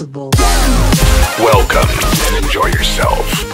responsible. Welcome and enjoy yourself.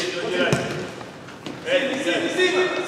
Ei, em cima.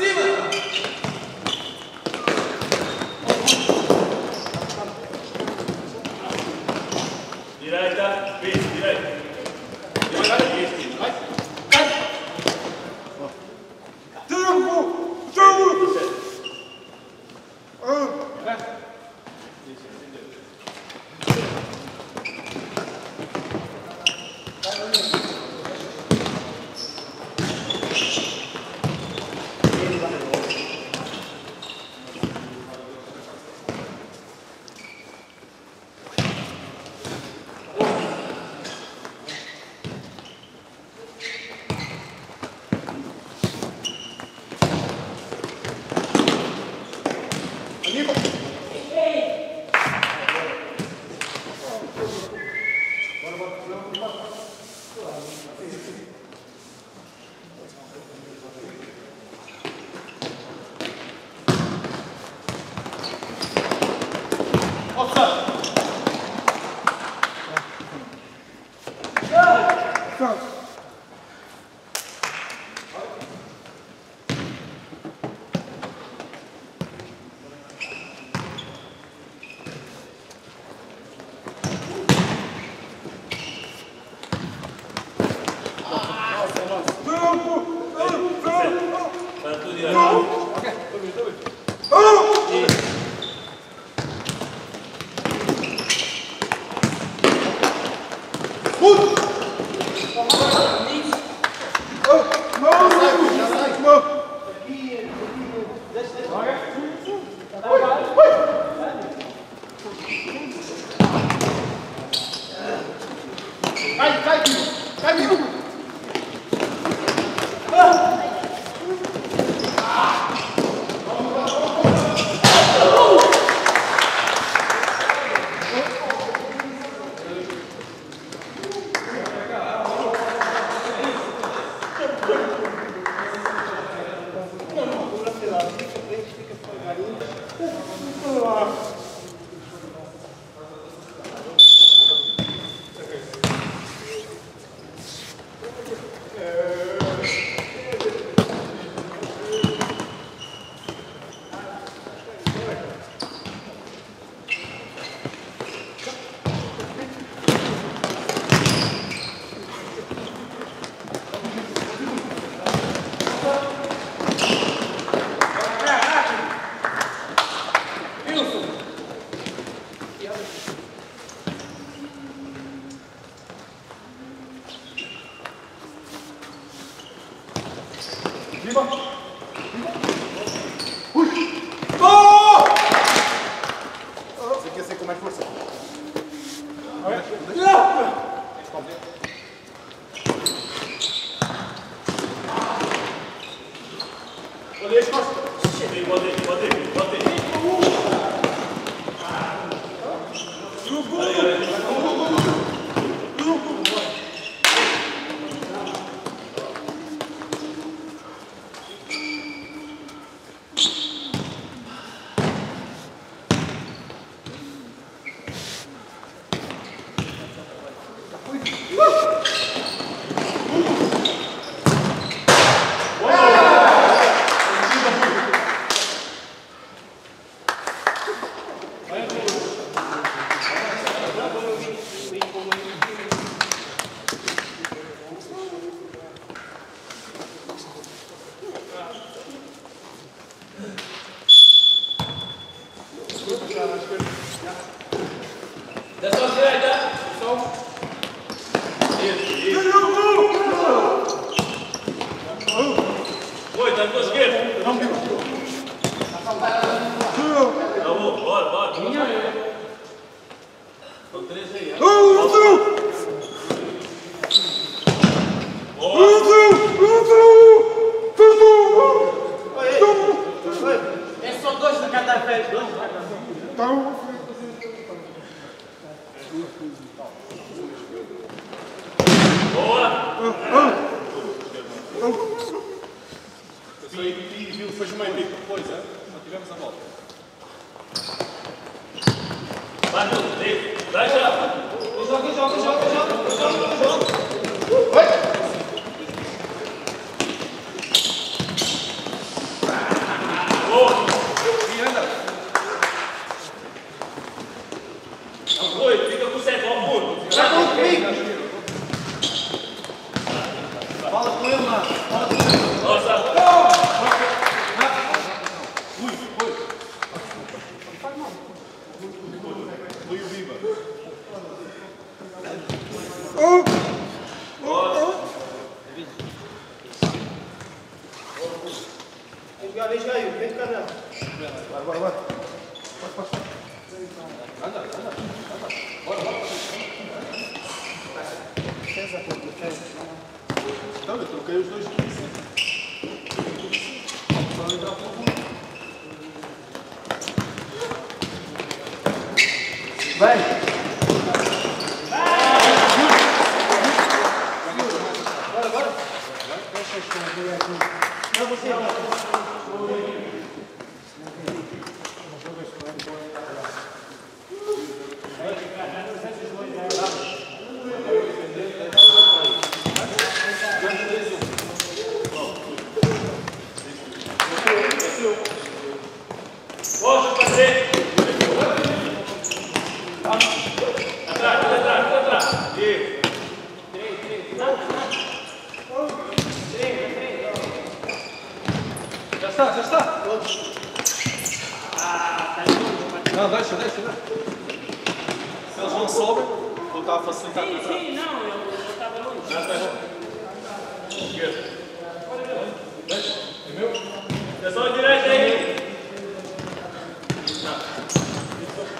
Go! Okay. Desce à direita. Som. Isso. Foi, tá conseguindo? Não, não. Tá bom, bora, bora. Minha eu. São três aí. Um, outro! Outro! Outro! Outro! É só dois de cada vez, dois então. Boa! Isso aí, Gil, fez meio bico depois, é? Não tivemos a volta. Vai, Gil, deixa! Joga, joga, joga! gente caiu. Vem de cadela. Bora, bora, bora. Pode, pode. Anda, anda, anda. Bora, bora. Então, eu troquei os dois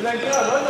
Branquinho, agora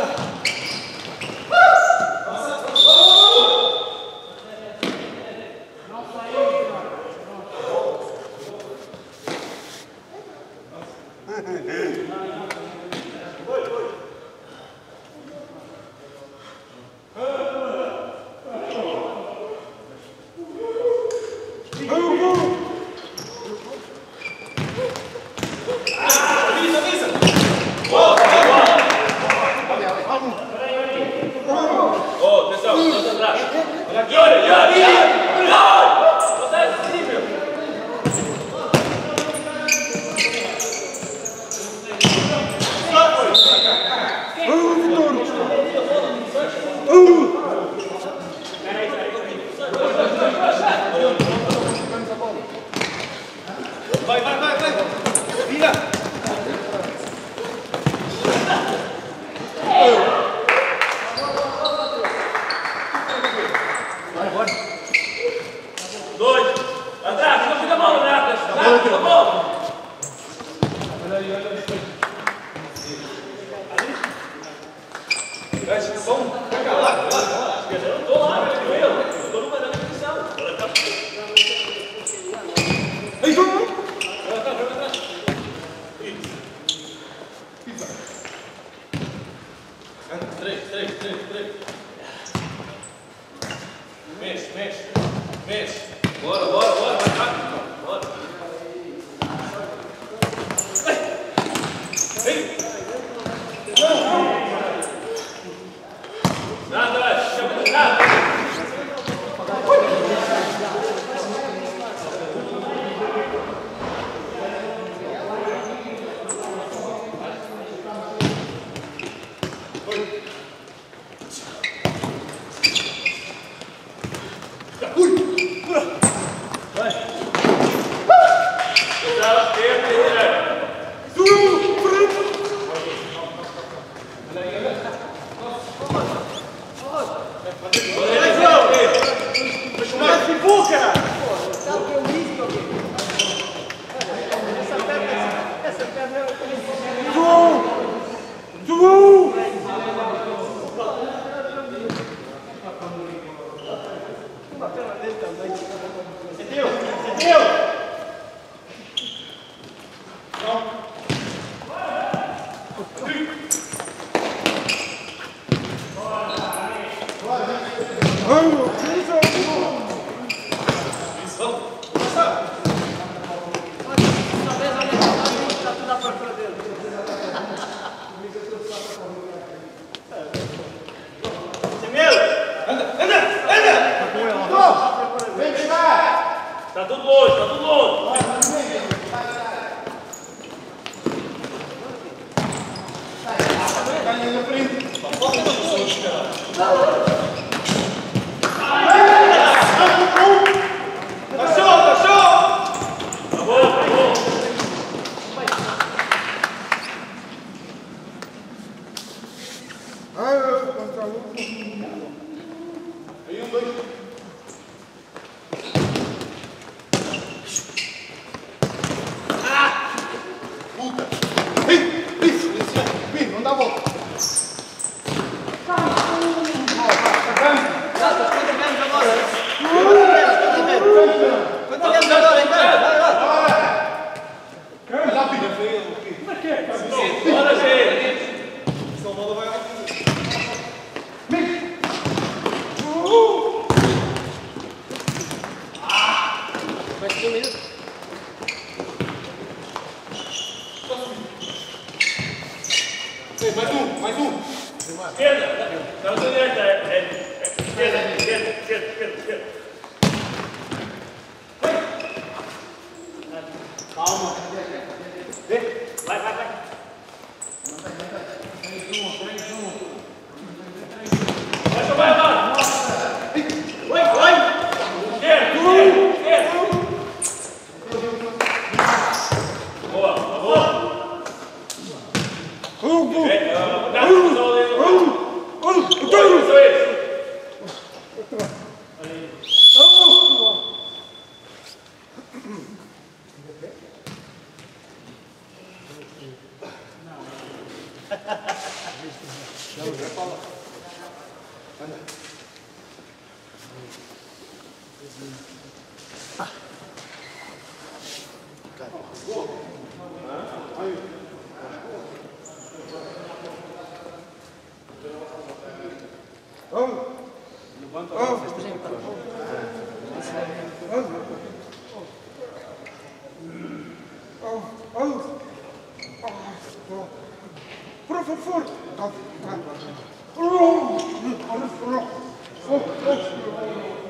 Mais Move. Por favor. Oh,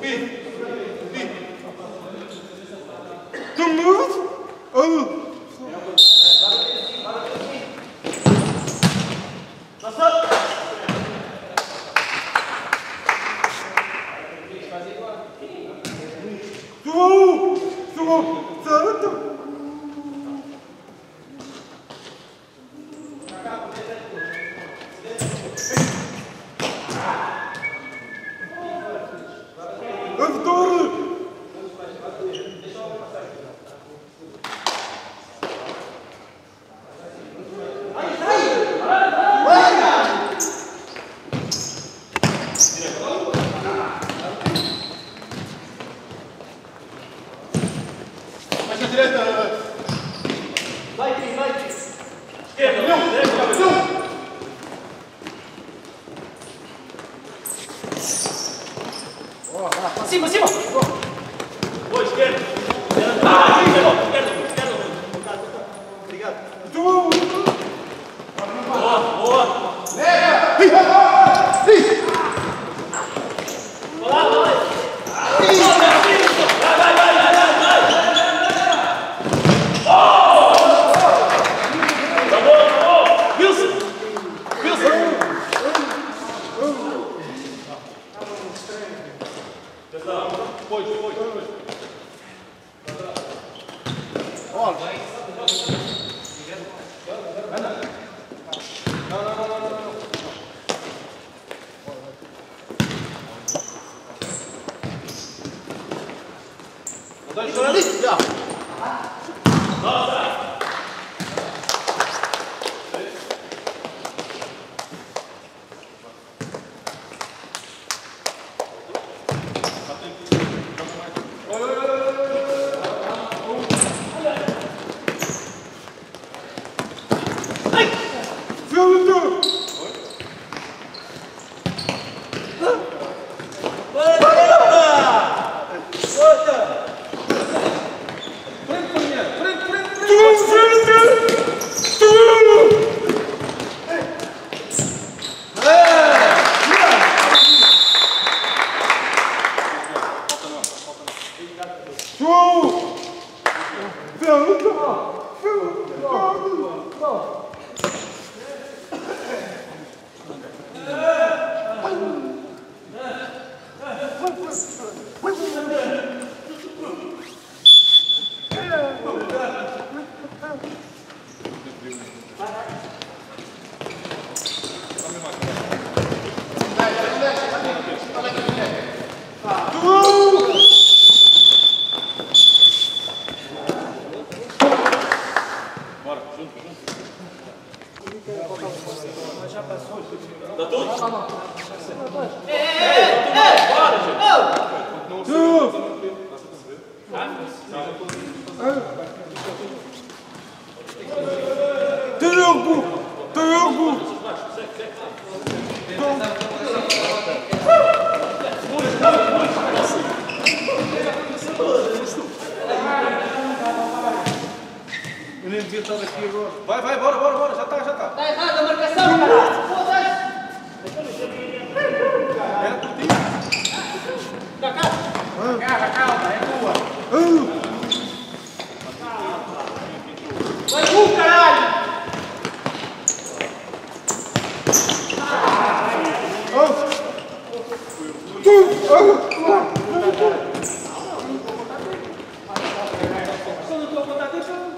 Mais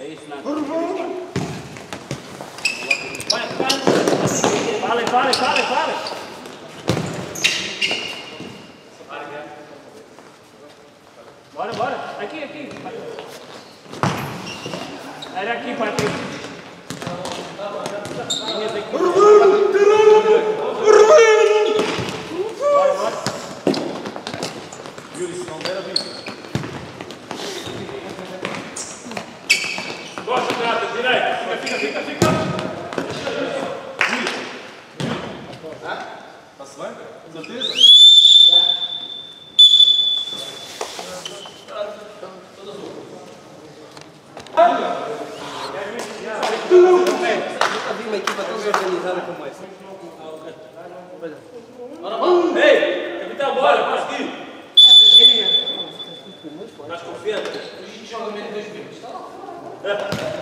Vale, vale, vale, vale. Bora, bora. Aqui, aqui. Era aqui, Patrick. Yuri, se não der. Gosta, trata, direita. Fica, fica, fica, fica. Está-se bem? Certeza? Nunca vi uma equipa tão organizada como essa. Ei, capitão, bora, conseguiu. Estás confiante? Vem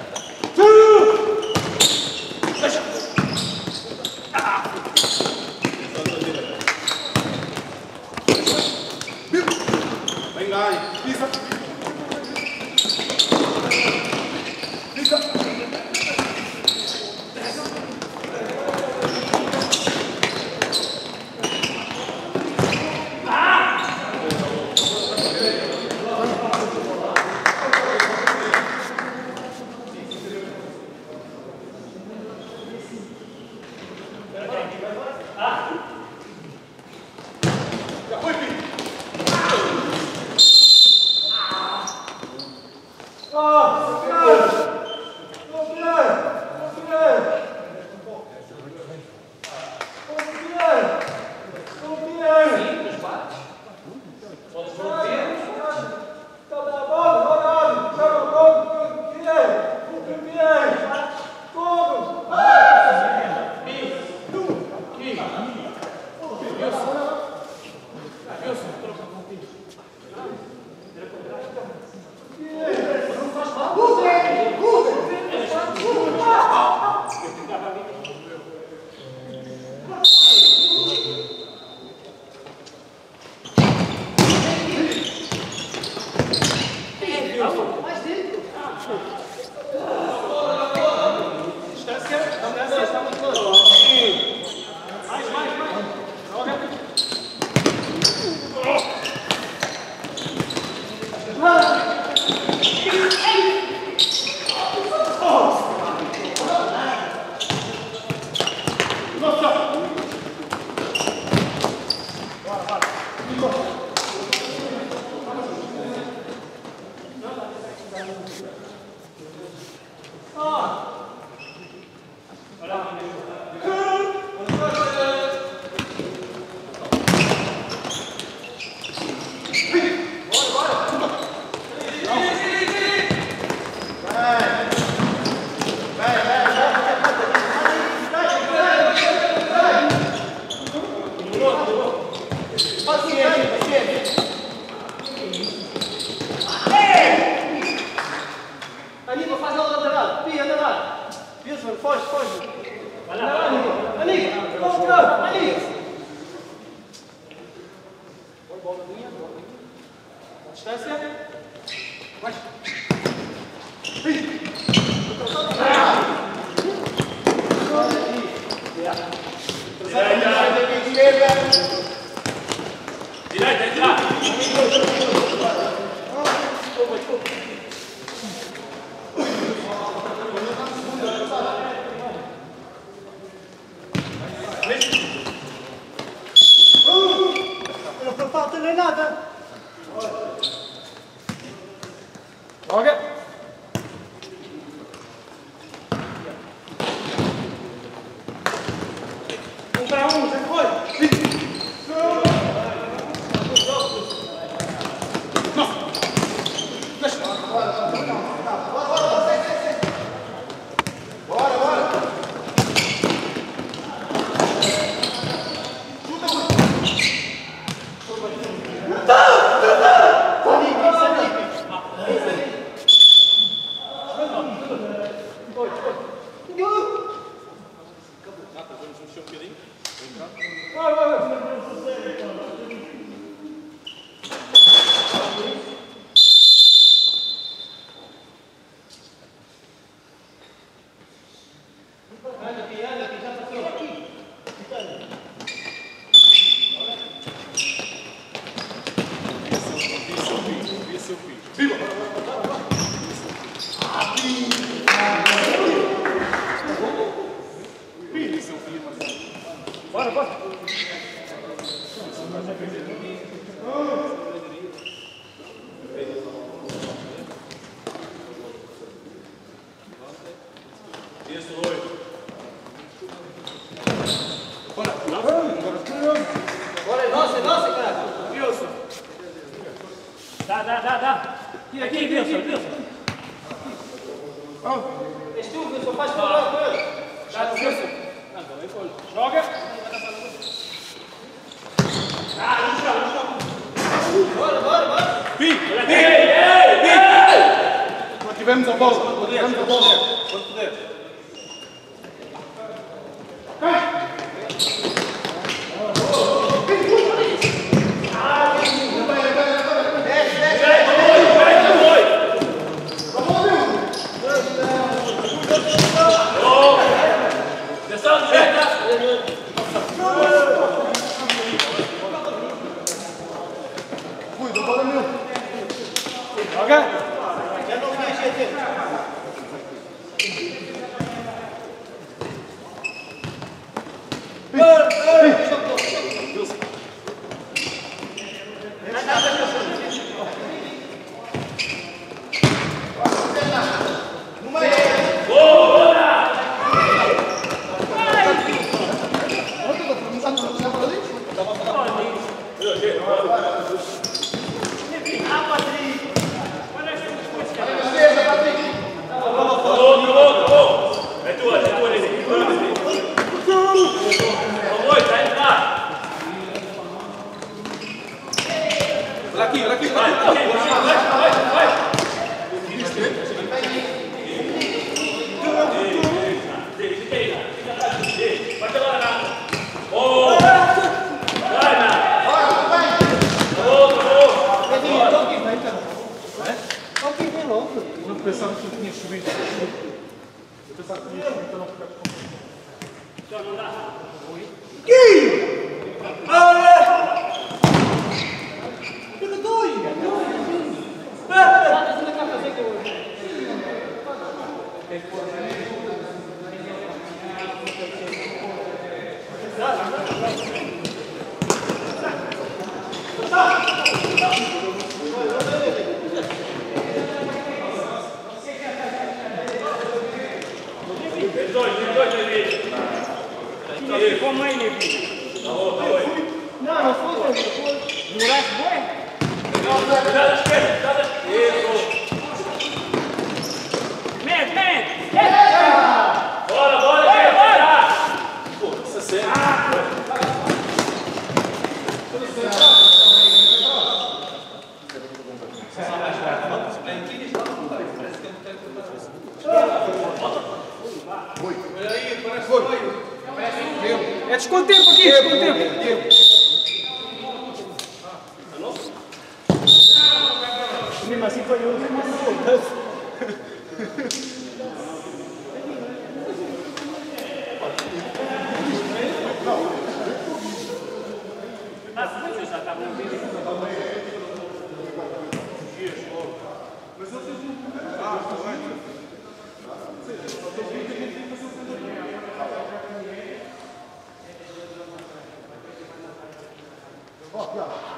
go.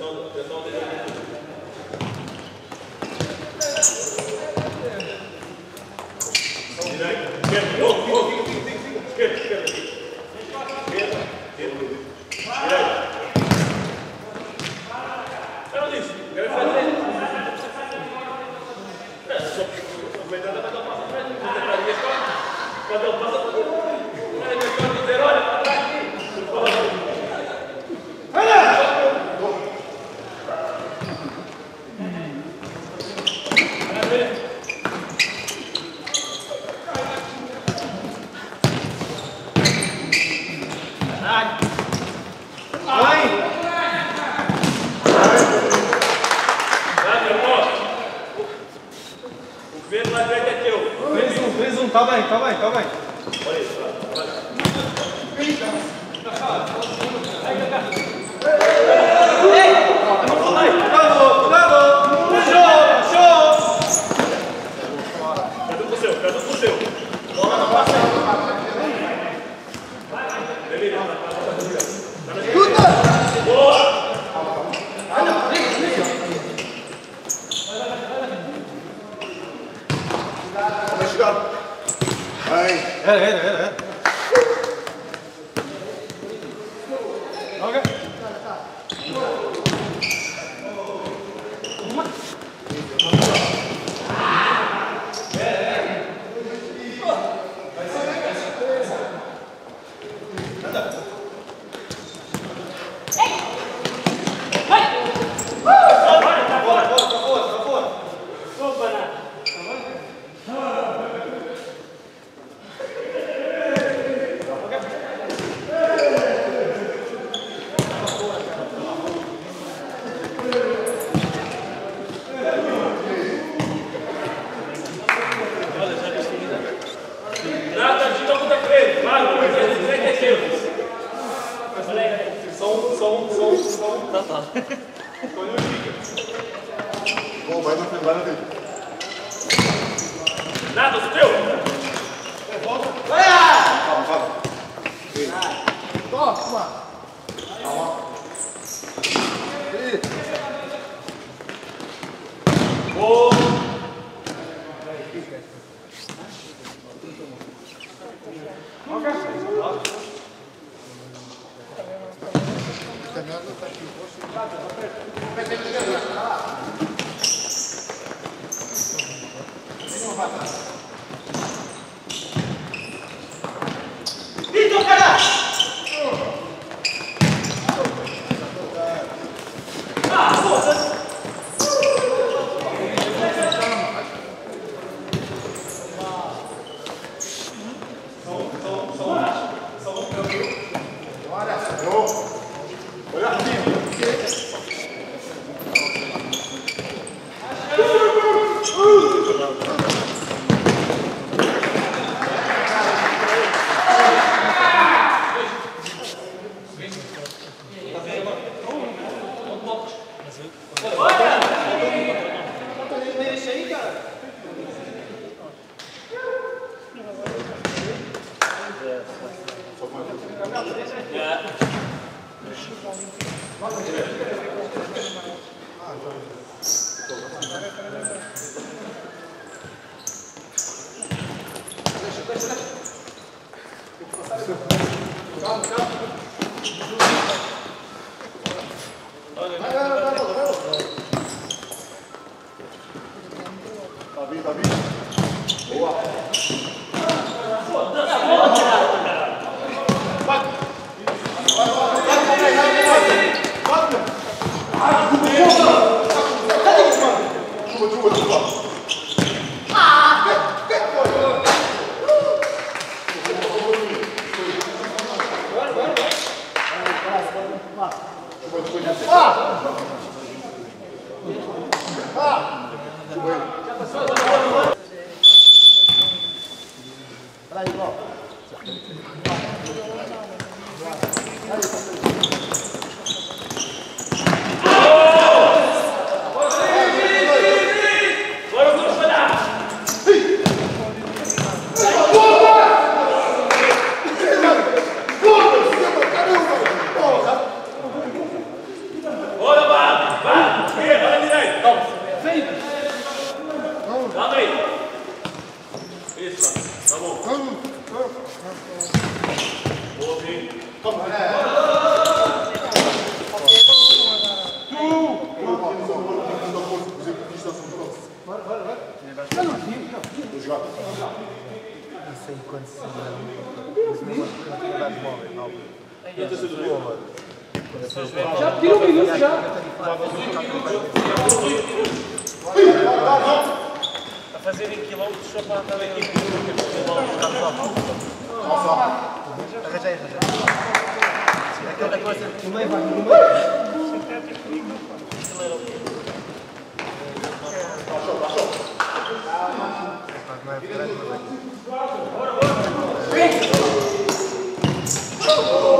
Pressão, pressão stop. Hoi. Hé, hé, hé. Vito Caralho! Чего, чего, чего? Já tira um minuto já. A fazerem quilómetros só para estar aqui. Arranjei, arranjei. Aquela coisa no meio vai no meio. Não é